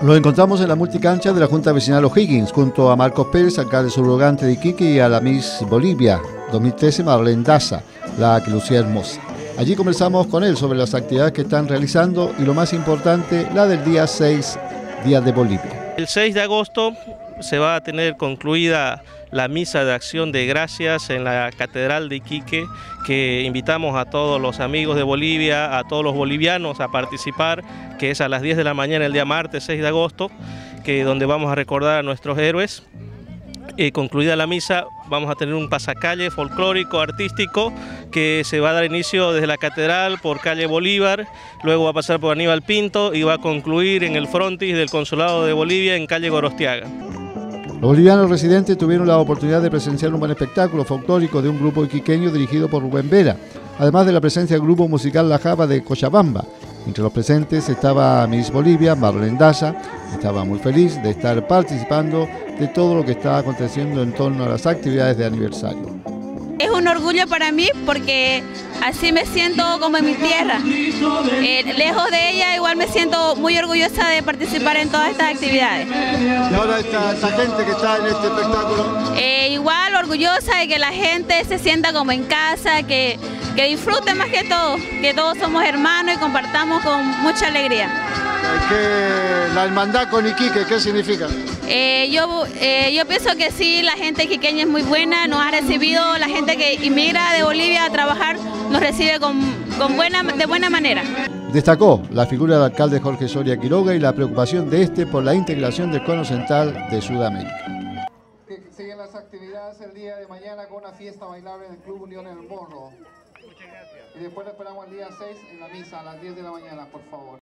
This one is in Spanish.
Lo encontramos en la multicancha de la Junta Vecinal O'Higgins, junto a Marcos Pérez, alcalde subrogante de Iquique, y a la Miss Bolivia 2013, Marlene Daza, la que lucía hermosa. Allí conversamos con él sobre las actividades que están realizando y lo más importante, la del día 6, Día de Bolivia. El 6 de agosto se va a tener concluida la misa de acción de gracias en la Catedral de Iquique, que invitamos a todos los amigos de Bolivia, a todos los bolivianos a participar, que es a las 10 de la mañana el día martes 6 de agosto, que donde vamos a recordar a nuestros héroes. Eh, concluida la misa, vamos a tener un pasacalle folclórico, artístico, que se va a dar inicio desde la catedral por calle Bolívar, luego va a pasar por Aníbal Pinto y va a concluir en el frontis del Consulado de Bolivia en calle Gorostiaga. Los bolivianos residentes tuvieron la oportunidad de presenciar un buen espectáculo folclórico de un grupo iquiqueño dirigido por Rubén Vera, además de la presencia del grupo musical La Java de Cochabamba. Entre los presentes estaba Miss Bolivia, Marlene Daza, estaba muy feliz de estar participando de todo lo que estaba aconteciendo en torno a las actividades de aniversario. Es un orgullo para mí porque así me siento como en mi tierra. Eh, lejos de ella igual me siento muy orgullosa de participar en todas estas actividades. ¿Y ahora esta, gente que está en este espectáculo? Eh, igual orgullosa de que la gente se sienta como en casa, que, que disfrute más que todo, que todos somos hermanos y compartamos con mucha alegría. ¿Qué, la hermandad con Iquique, ¿qué significa? Eh, yo, eh, yo pienso que sí, la gente quiqueña es muy buena, nos ha recibido, la gente que inmigra de Bolivia a trabajar nos recibe con, con buena, de buena manera. Destacó la figura del alcalde Jorge Soria Quiroga y la preocupación de este por la integración del cono central de Sudamérica. Siguen las actividades el día de mañana con una fiesta bailable en el Club Unión en el Morro. Y después lo esperamos el día 6 en la misa a las 10 de la mañana, por favor.